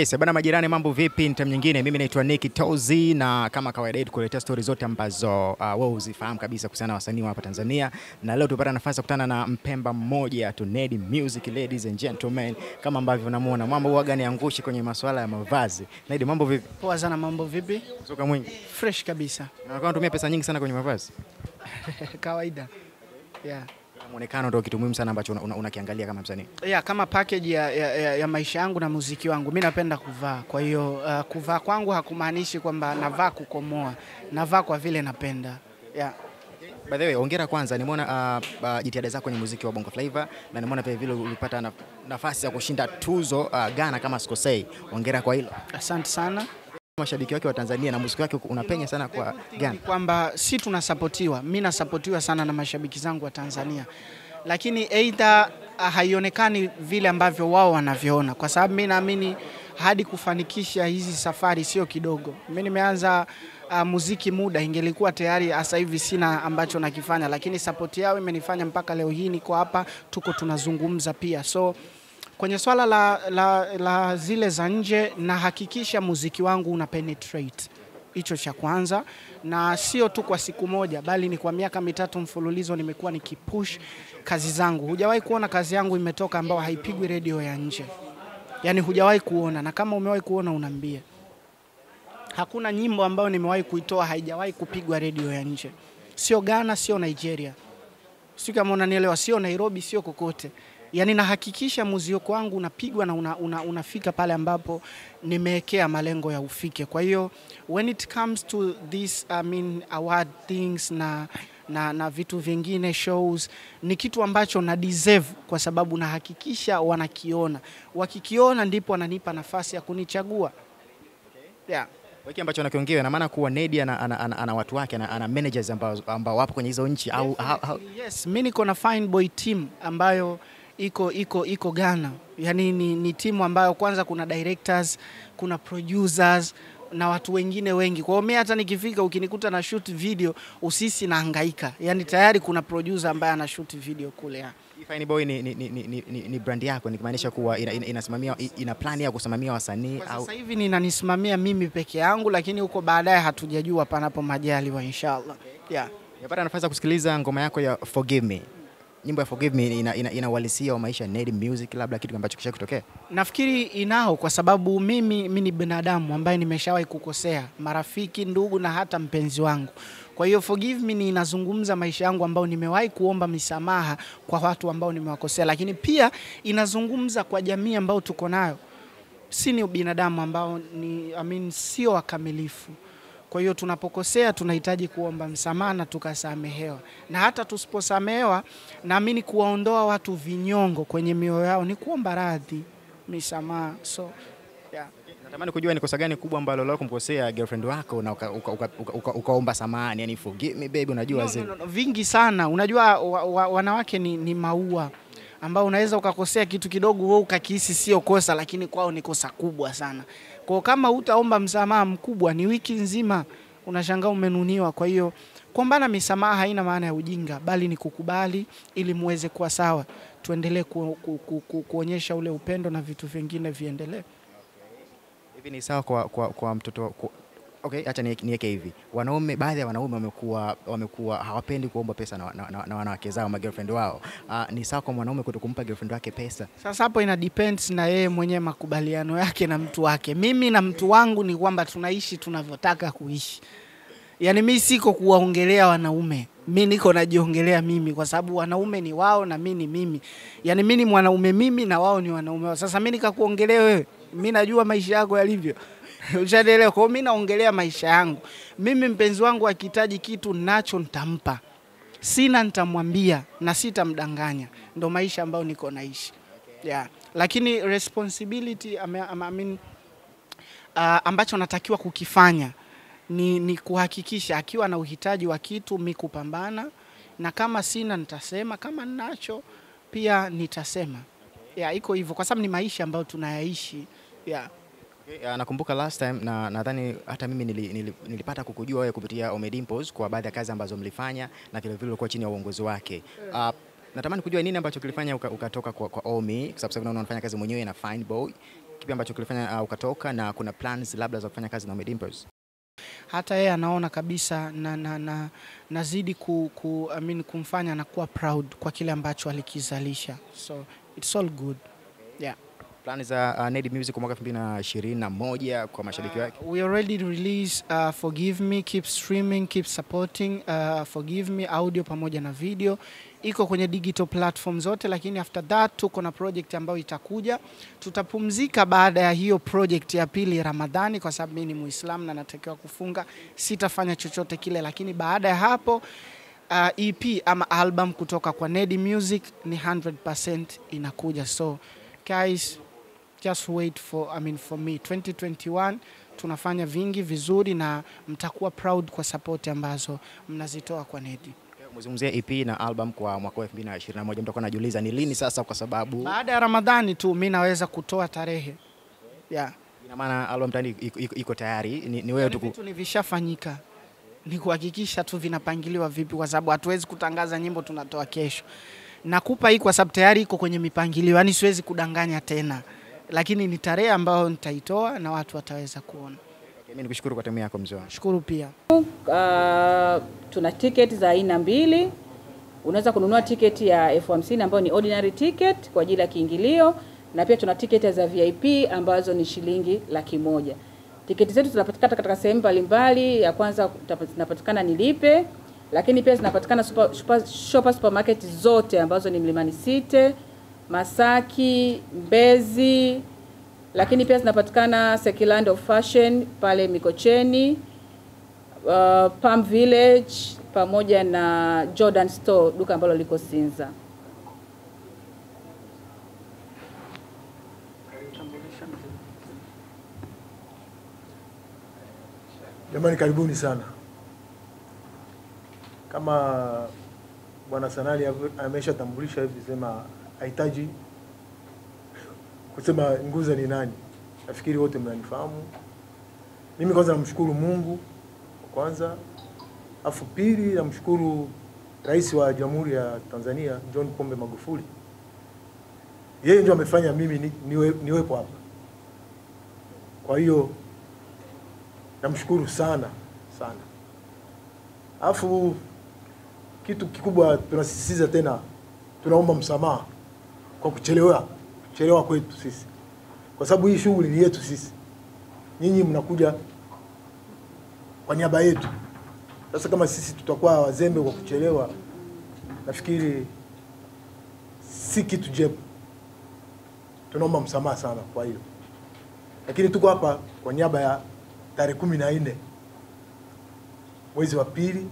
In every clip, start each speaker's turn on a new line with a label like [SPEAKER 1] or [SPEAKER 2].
[SPEAKER 1] Yes, bana majirani, mambo vipi? Ni time nyingine, mimi naitwa Nick Tozi na kama kawaida yetu kuletea stori zote ambazo uh, wewe uzifahamu kabisa kuhusiana na wasanii wa hapa Tanzania, na leo tupata nafasi ya kukutana na mpemba mmoja tu Nedi Music, ladies and gentlemen, kama ambavyo unamuona mambo huwaga niangushi kwenye masuala ya mavazi. Nedi, mambo vipi?
[SPEAKER 2] Poa sana, mambo vipi?
[SPEAKER 1] Soka mwingi
[SPEAKER 2] Fresh kabisa.
[SPEAKER 1] na unatumia pesa nyingi sana kwenye mavazi.
[SPEAKER 2] Kawaida. Yeah.
[SPEAKER 1] Muonekano ndio kitu muhimu sana ambacho unakiangalia una, una kama msanii.
[SPEAKER 2] Yeah, kama package ya, ya, ya, ya maisha yangu na muziki wangu Mimi napenda kuvaa. Kwa hiyo uh, kuvaa kwangu hakumaanishi kwamba navaa kukomoa, navaa kwa vile napenda. Yeah.
[SPEAKER 1] By the way, hongera kwanza, nimeona uh, uh, jitihada zako kwenye muziki wa Bongo Flava na nimeona pia vile ulipata na, nafasi ya kushinda tuzo uh, Ghana kama sikosei. Hongera kwa hilo.
[SPEAKER 2] Asante sana.
[SPEAKER 1] Mashabiki wake wa Tanzania na muziki wake unapenya sana kwa Ghana.
[SPEAKER 2] Kwamba si tunasapotiwa, mi nasapotiwa sana na mashabiki zangu wa Tanzania, lakini aidha haionekani vile ambavyo wao wanavyoona, kwa sababu mi naamini hadi kufanikisha hizi safari sio kidogo. Mi nimeanza uh, muziki muda, ingelikuwa tayari sasa hivi sina ambacho nakifanya, lakini sapoti yao imenifanya mpaka leo hii niko hapa, tuko tunazungumza pia so kwenye swala la, la, la zile za nje nahakikisha muziki wangu una penetrate. Hicho cha kwanza, na sio tu kwa siku moja, bali ni kwa miaka mitatu mfululizo nimekuwa nikipush kazi zangu. Hujawahi kuona kazi yangu imetoka ambayo haipigwi redio ya nje, yani hujawahi kuona, na kama umewahi kuona unaambia. Hakuna nyimbo ambayo nimewahi kuitoa haijawahi kupigwa redio ya nje, sio Ghana, sio Nigeria, sio kama unanielewa, sio Nairobi, sio kokote yaani nahakikisha muziki wangu unapigwa na una, una, unafika pale ambapo nimewekea malengo ya ufike. Kwa hiyo when it comes to this I mean, award things na, na, na vitu vingine shows ni kitu ambacho na deserve kwa sababu nahakikisha wanakiona, wakikiona ndipo wananipa nafasi ya kunichagua. Yeah.
[SPEAKER 1] Wiki ambacho anakiongea ina maana kuwa Nedi ana, ana, ana, ana watu wake ana, ana managers ambao, ambao wapo kwenye hizo nchi au, au, au
[SPEAKER 2] Yes, mimi niko na Fine Boy team ambayo iko iko iko Ghana. Yaani ni, ni timu ambayo kwanza kuna directors, kuna producers na watu wengine wengi. Kwa hiyo mimi hata nikifika ukinikuta na shoot video usisi nahangaika. Yaani tayari kuna producer ambaye ana shoot video kule.
[SPEAKER 1] Fine Boy ni, ni, ni, ni, ni, ni brand yako nikimaanisha kuwa ina, ina, inasimamia ina plan ya kusimamia wasanii au
[SPEAKER 2] sasa hivi ninanisimamia mimi peke yangu, lakini huko baadaye hatujajua panapo majaliwa inshallah. Yeah.
[SPEAKER 1] Nimepata nafasi ya kusikiliza ngoma yako ya Forgive Me. Nyimbo ya Forgive Me ina, ina, ina uhalisia wa maisha Nelly Music, labda kitu ambacho kisha kutokea.
[SPEAKER 2] Nafikiri inao kwa sababu mimi, mimi ni binadamu ambaye nimeshawahi kukosea, marafiki, ndugu na hata mpenzi wangu. Kwa hiyo Forgive Me ni inazungumza maisha yangu ambayo nimewahi kuomba misamaha kwa watu ambao nimewakosea, lakini pia inazungumza kwa jamii ambayo tuko nayo. Si ni binadamu ambao ni I mean, sio wakamilifu. Kwa hiyo tunapokosea tunahitaji kuomba msamaha na tukasamehewa, na hata tusiposamehewa, naamini kuwaondoa watu vinyongo kwenye mioyo yao ni kuomba radhi, misamaha. So yeah.
[SPEAKER 1] Natamani kujua ni kosa gani kubwa ambalo lao kumkosea girlfriend wako na ukaomba uka, uka, uka, uka, uka samahani, yani forgive me baby, unajua
[SPEAKER 2] No, no, no, vingi sana. Unajua wa, wa, wanawake ni, ni maua ambao unaweza ukakosea kitu kidogo wewe ukakihisi sio kosa, lakini kwao ni kosa kubwa sana. Kwa kama utaomba msamaha mkubwa, ni wiki nzima unashangaa umenuniwa. Kwa hiyo kuombana misamaha haina maana ya ujinga, bali ni kukubali ili muweze kuwa sawa, tuendelee ku, ku, ku, ku, kuonyesha ule upendo na vitu vingine viendelee.
[SPEAKER 1] Hivi ni sawa kwa, kwa, kwa mtoto kwa, okay, acha niweke hivi. Wanaume, baadhi ya wanaume wamekuwa wamekuwa hawapendi kuomba pesa na, na, na, na wanawake zao, ma girlfriend wao. Uh, ni sawa kwa mwanaume kutokumpa girlfriend wake pesa.
[SPEAKER 2] Sasa hapo ina depends na yeye mwenyewe makubaliano yake na mtu wake. Mimi na mtu wangu ni kwamba tunaishi tunavyotaka kuishi. Yaani mi siko kuwaongelea wanaume, mi niko najiongelea mimi, kwa sababu wanaume ni wao na mi ni mimi. Yaani mi ni mwanaume mimi na wao ni wanaume. Sasa mi nikakuongelea wewe, mi najua maisha yako yalivyo. Ushanielewa? Kwa hiyo mi naongelea maisha yangu. Mimi mpenzi wangu akihitaji kitu nacho nitampa, sina nitamwambia na sitamdanganya. Ndo maisha ambayo niko naishi yeah. Lakini responsibility ame, ame, mean, uh, ambacho natakiwa kukifanya ni, ni kuhakikisha akiwa na uhitaji wa kitu mi kupambana, na kama sina nitasema, kama ninacho pia nitasema. Yeah, iko hivyo kwa sababu ni maisha ambayo tunayaishi yeah.
[SPEAKER 1] Okay, uh, nakumbuka last time na nadhani hata mimi nili, nili, nilipata kukujua wewe kupitia Omedimpos kwa baadhi ya kazi ambazo mlifanya na vile vile ulikuwa chini ya uongozi wake. Uh, natamani kujua nini ambacho kilifanya uka- ukatoka kwa, kwa Omi kwa sababu sasa naona unafanya kazi mwenyewe na Fine Boy. kipi ambacho kilifanya uh, ukatoka na kuna plans labda za kufanya kazi na Ommy Dimpoz?
[SPEAKER 2] hata yeye anaona kabisa na, na, na, nazidi ku, ku, I mean, kumfanya anakuwa proud kwa kile ambacho alikizalisha so it's all good yeah.
[SPEAKER 1] Plans za uh, Nedi Music kwa mwaka 2021 kwa mashabiki wake?
[SPEAKER 2] Uh, we already release uh, forgive me keep streaming keep supporting uh, forgive me audio pamoja na video. Iko kwenye digital platform zote lakini after that tuko na project ambayo itakuja. Tutapumzika baada ya hiyo project ya pili ramadhani kwa sababu mimi ni muislamu na natakiwa kufunga. Sitafanya chochote kile lakini baada ya hapo uh, ep ama album kutoka kwa Nedi Music ni 100% inakuja. So guys just wait for, I mean, for me 2021 tunafanya vingi vizuri na mtakuwa proud kwa support ambazo mnazitoa kwa Nedi.
[SPEAKER 1] Umezungumzia EP na album kwa mwaka 2021, mtakuwa najiuliza ni lini sasa, kwa sababu
[SPEAKER 2] Baada ya Ramadhani tu mi naweza kutoa tarehe yeah.
[SPEAKER 1] ina maana album tani iko, tayari, ni, ni wewe tu
[SPEAKER 2] Vitu ni vishafanyika, ni kuhakikisha tu vinapangiliwa vipi, kwa sababu hatuwezi kutangaza nyimbo tunatoa kesho. Nakupa hii kwa sababu tayari iko kwenye mipangilio, yani siwezi kudanganya tena, lakini ni tarehe ambayo nitaitoa na watu wataweza kuona.
[SPEAKER 1] Okay, mimi nikushukuru kwa timu yako mzee.
[SPEAKER 2] Shukuru pia.
[SPEAKER 3] Uh, tuna tiketi za aina mbili. Unaweza kununua tiketi ya elfu hamsini ambayo ni ordinary ticket kwa ajili ya kiingilio, na pia tuna tiketi za VIP ambazo ni shilingi laki moja. Tiketi zetu zinapatikana katika sehemu mbalimbali. Ya kwanza zinapatikana Nilipe, lakini pia zinapatikana super, super, supermarket zote ambazo ni Mlimani City, Masaki, Mbezi, lakini pia zinapatikana Sekiland of Fashion pale Mikocheni, uh, Palm Village pamoja na Jordan Store, duka ambalo liko Sinza.
[SPEAKER 4] Jamani, karibuni sana. Kama bwana Sanali ameshatambulisha hivi, sema hahitaji kusema Nguza ni nani. Nafikiri wote mnanifahamu. Mimi kwanza namshukuru Mungu kwanza, afu pili namshukuru Rais wa Jamhuri ya Tanzania John Pombe Magufuli. Yeye ndio amefanya mimi ni, niwe, niwepo hapa. Kwa hiyo namshukuru sana sana. Alafu kitu kikubwa tunasisitiza tena, tunaomba msamaha kwa kuchelewa kuchelewa kwetu sisi, kwa sababu hii shughuli ni yetu sisi. Nyinyi mnakuja kwa niaba yetu. Sasa kama sisi tutakuwa wazembe kwa kuchelewa, nafikiri si kitu jema. Tunaomba msamaha sana kwa hiyo lakini tuko hapa kwa niaba ya tarehe kumi na nne mwezi wa pili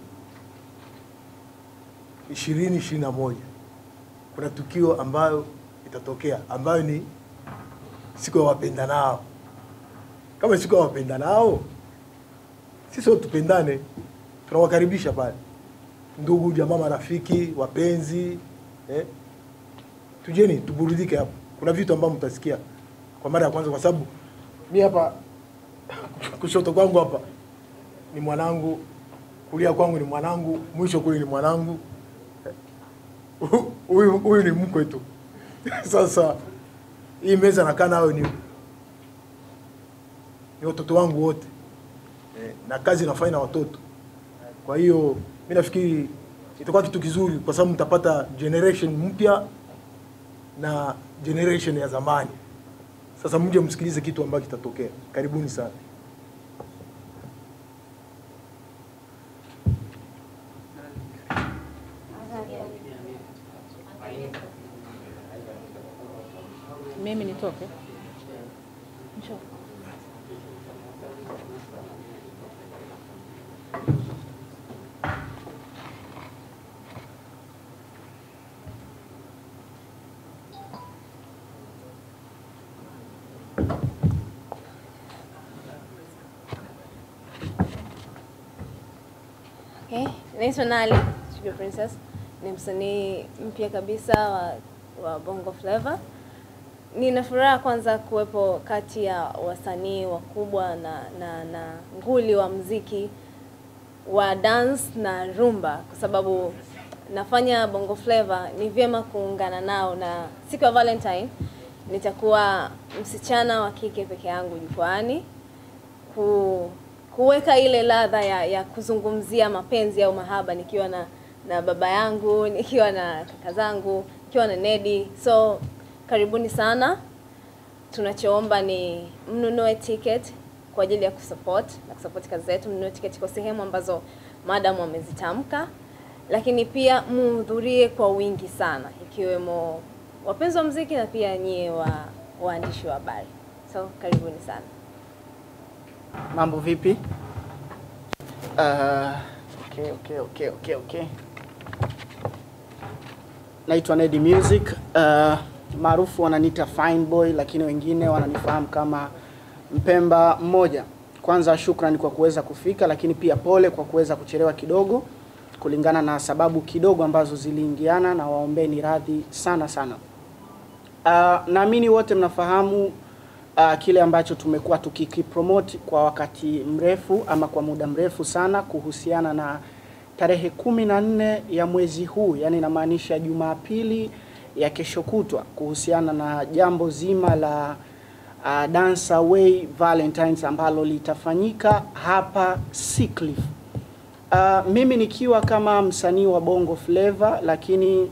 [SPEAKER 4] ishirini ishirini na moja kuna tukio ambayo itatokea ambayo ni siku ya wapenda nao. Kama siku ya wapenda nao, sisi tupendane, tunawakaribisha pale, ndugu jamaa, marafiki, wapenzi eh? Tujeni tuburudike hapo. Kuna vitu ambavyo mtasikia kwa mara ya kwanza, kwa sababu mi hapa kushoto kwangu hapa ni mwanangu, kulia kwangu ni mwanangu, mwisho kule ni mwanangu, huyu huyu ni mkwe tu. Sasa hii meza nakaa nayo ni ni watoto wangu wote eh, na kazi nafanya na watoto. Kwa hiyo mi nafikiri itakuwa kitu kizuri, kwa sababu mtapata generation mpya na generation ya zamani. Sasa mje msikilize kitu ambacho kitatokea. Karibuni sana.
[SPEAKER 3] Mimi nitoke.
[SPEAKER 5] Okay, naitwa Nali Sugar Princess, ni msanii mpya kabisa wa, wa Bongo Flava. Nina furaha kwanza kuwepo kati ya wasanii wakubwa na, na, na nguli wa mziki wa dance na rumba, kwa sababu nafanya Bongo Flava, ni vyema kuungana nao, na siku ya Valentine nitakuwa msichana wa kike peke yangu jukwani ku, kuweka ile ladha ya, ya kuzungumzia mapenzi au mahaba nikiwa na na baba yangu, nikiwa na kaka zangu, nikiwa na Nedi. So karibuni sana. Tunachoomba ni mnunue ticket kwa ajili ya kusupport na kusupport kazi zetu. Mnunue ticket kwa sehemu ambazo madam amezitamka, lakini pia muhudhurie kwa wingi sana, ikiwemo wapenzi wa muziki na pia nyie wa waandishi wa habari. So karibuni sana.
[SPEAKER 2] Mambo vipi? Uh, okay, okay, okay, okay, okay. Naitwa Nedi Music. Uh, maarufu wananiita Fine Boy lakini wengine wananifahamu kama Mpemba mmoja. Kwanza shukrani kwa kuweza kufika, lakini pia pole kwa kuweza kuchelewa kidogo kulingana na sababu kidogo ambazo ziliingiana, na waombeni radhi sana sana. Uh, naamini wote mnafahamu uh, kile ambacho tumekuwa tukikipromote kwa wakati mrefu ama kwa muda mrefu sana kuhusiana na tarehe kumi na nne ya mwezi huu, yani inamaanisha Jumapili ya kesho kutwa, kuhusiana na jambo zima la uh, Dance Away Valentines ambalo litafanyika hapa Seacliff. Uh, mimi nikiwa kama msanii wa Bongo Flava lakini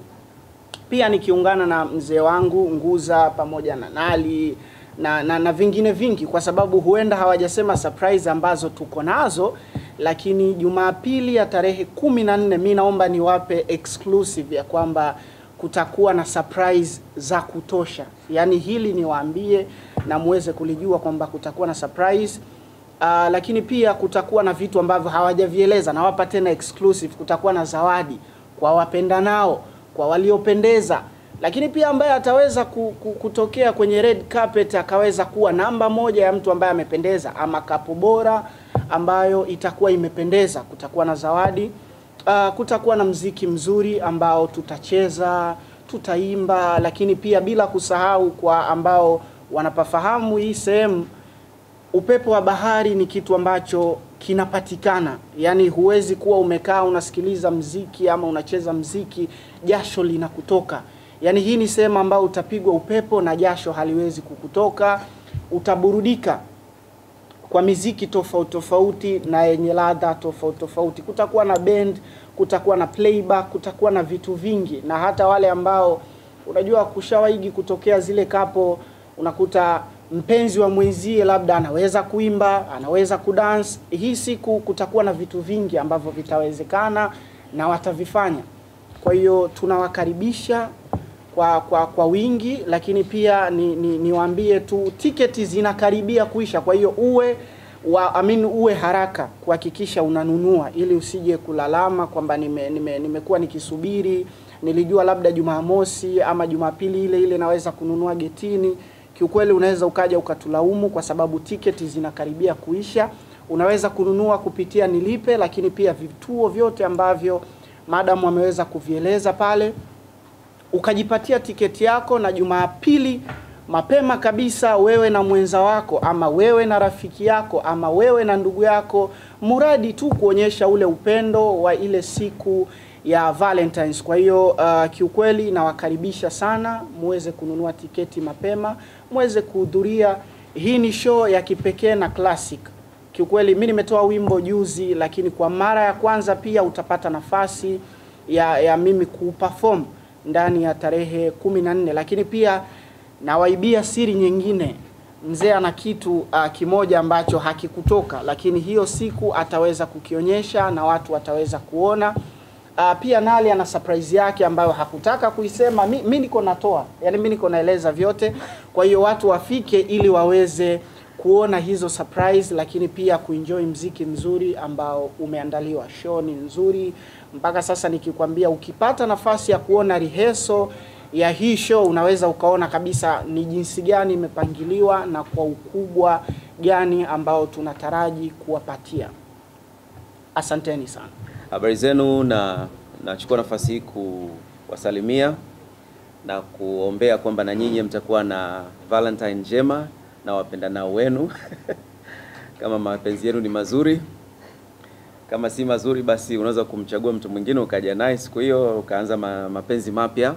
[SPEAKER 2] pia nikiungana na mzee wangu Nguza pamoja na Nali na, na, na vingine vingi, kwa sababu huenda hawajasema surprise ambazo tuko nazo, lakini Jumapili ya tarehe kumi na nne mi naomba niwape exclusive ya kwamba kutakuwa na surprise za kutosha. Yaani hili niwaambie na muweze kulijua kwamba kutakuwa na surprise. Uh, lakini pia kutakuwa na vitu ambavyo hawajavieleza, nawapa tena exclusive. Kutakuwa na zawadi kwa wapenda nao kwa waliopendeza, lakini pia ambaye ataweza ku, ku, kutokea kwenye red carpet akaweza kuwa namba moja ya mtu ambaye amependeza ama kapu bora ambayo itakuwa imependeza. Kutakuwa na zawadi uh, kutakuwa na mziki mzuri ambao tutacheza, tutaimba, lakini pia bila kusahau kwa ambao wanapafahamu hii sehemu upepo wa bahari ni kitu ambacho kinapatikana, yaani huwezi kuwa umekaa unasikiliza mziki ama unacheza mziki jasho linakutoka. Yaani hii ni sehemu ambayo utapigwa upepo na jasho haliwezi kukutoka, utaburudika kwa miziki tofauti tofauti na yenye ladha tofauti tofauti. Kutakuwa na band, kutakuwa na playback, kutakuwa na vitu vingi, na hata wale ambao unajua kushawaigi kutokea zile kapo, unakuta mpenzi wa mwenzie labda anaweza kuimba, anaweza kudance. Hii siku kutakuwa na vitu vingi ambavyo vitawezekana na watavifanya. Kwa hiyo tunawakaribisha kwa, kwa, kwa wingi, lakini pia ni, ni, tu tiketi zinakaribia kuisha. Kwa hiyo uwe wa amin, uwe haraka kuhakikisha unanunua ili usije kulalama kwamba nime, nime, nimekuwa nikisubiri, nilijua labda Jumamosi ama Jumapili ile ile naweza kununua getini. Kiukweli unaweza ukaja ukatulaumu kwa sababu tiketi zinakaribia kuisha. Unaweza kununua kupitia Nilipe, lakini pia vituo vyote ambavyo madam ameweza kuvieleza pale ukajipatia tiketi yako, na Jumapili mapema kabisa, wewe na mwenza wako ama wewe na rafiki yako ama wewe na ndugu yako, muradi tu kuonyesha ule upendo wa ile siku ya Valentines. Kwa hiyo uh, kiukweli nawakaribisha sana muweze kununua tiketi mapema, muweze kuhudhuria. Hii ni show ya kipekee na classic. Kiukweli mimi nimetoa wimbo juzi, lakini kwa mara ya kwanza pia utapata nafasi ya, ya mimi kuperform ndani ya tarehe kumi na nne, lakini pia nawaibia siri nyingine. Mzee ana kitu uh, kimoja ambacho hakikutoka, lakini hiyo siku ataweza kukionyesha na watu wataweza kuona. Uh, pia Nali ana surprise yake ambayo hakutaka kuisema. Mi, mi niko natoa, yani mi niko naeleza vyote, kwa hiyo watu wafike ili waweze kuona hizo surprise, lakini pia kuenjoy mziki mzuri ambao umeandaliwa. Show ni nzuri mpaka sasa, nikikwambia ukipata nafasi ya kuona riheso ya hii show unaweza ukaona kabisa ni jinsi gani imepangiliwa na kwa ukubwa gani ambao tunataraji kuwapatia. Asanteni sana.
[SPEAKER 6] Habari zenu, na nachukua nafasi hii kuwasalimia na kuombea kwamba na nyinyi mtakuwa na Valentine njema na wapendanao wenu kama mapenzi yenu ni mazuri. Kama si mazuri, basi unaweza kumchagua mtu mwingine ukaja naye siku hiyo ukaanza ma, mapenzi mapya.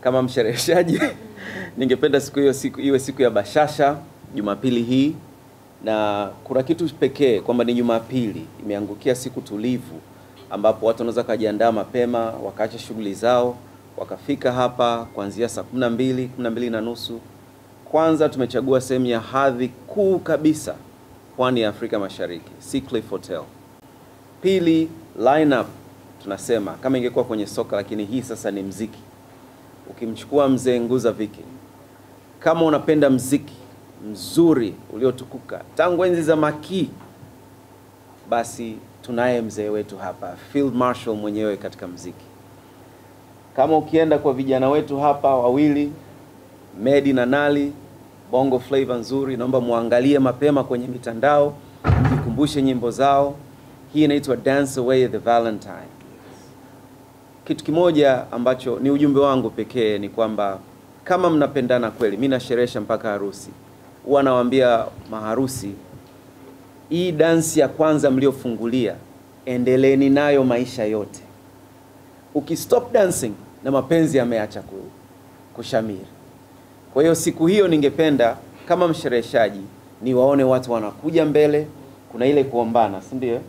[SPEAKER 6] kama mshereheshaji ningependa siku hiyo siku iwe siku ya bashasha Jumapili hii, na kuna kitu pekee kwamba ni Jumapili imeangukia siku tulivu, ambapo watu wanaweza kujiandaa mapema wakaacha shughuli zao wakafika hapa kuanzia saa kumi na mbili kumi na mbili na nusu. Kwanza tumechagua sehemu ya hadhi kuu kabisa pwani ya Afrika Mashariki, Sea Cliff Hotel. Pili, lineup tunasema kama ingekuwa kwenye soka, lakini hii sasa ni mziki. Ukimchukua mzee Nguza Viki, kama unapenda mziki mzuri uliotukuka tangu enzi za Makii, basi tunaye mzee wetu hapa, Field Marshal mwenyewe katika mziki. Kama ukienda kwa vijana wetu hapa wawili, Medi na Nali, bongo flavor nzuri, naomba muangalie mapema kwenye mitandao, mjikumbushe nyimbo zao. Hii inaitwa Dance Away the Valentine. Kitu kimoja ambacho ni ujumbe wangu pekee ni kwamba kama mnapendana kweli, mi nasherehesha mpaka harusi, huwa nawaambia maharusi, hii dansi ya kwanza mliofungulia, endeleeni nayo maisha yote. Ukistop dancing na mapenzi yameacha kushamiri. Kwa hiyo siku hiyo ningependa kama mshereheshaji niwaone watu wanakuja mbele, kuna ile kuombana, si ndio?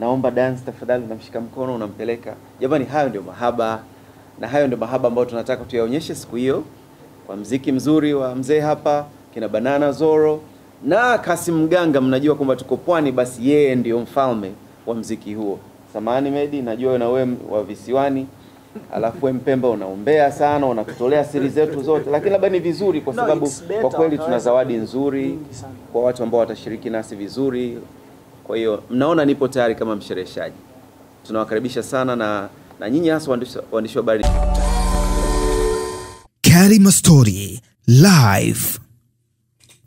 [SPEAKER 6] Naomba dance tafadhali, unamshika mkono unampeleka. Jamani, hayo ndio mahaba na hayo ndio mahaba ambayo tunataka tuyaonyeshe siku hiyo kwa mziki mzuri wa mzee hapa, kina Banana Zoro na Kasim Mganga. Mnajua kwamba tuko pwani, basi yeye ndio mfalme wa mziki huo. Samahani Medi, najua na wewe wa visiwani alafu Mpemba unaombea sana, unatutolea siri zetu zote, lakini labda ni vizuri kwa sababu
[SPEAKER 2] no,
[SPEAKER 6] kwa kweli tuna zawadi nzuri kwa watu ambao watashiriki nasi vizuri. Kwa hiyo mnaona nipo tayari kama mshereheshaji. Tunawakaribisha sana na, na nyinyi hasa waandishi wa habari
[SPEAKER 7] Karima Story Live.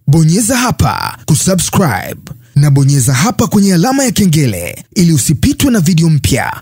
[SPEAKER 7] Bonyeza hapa kusubscribe na bonyeza hapa kwenye alama ya kengele ili usipitwe na video mpya.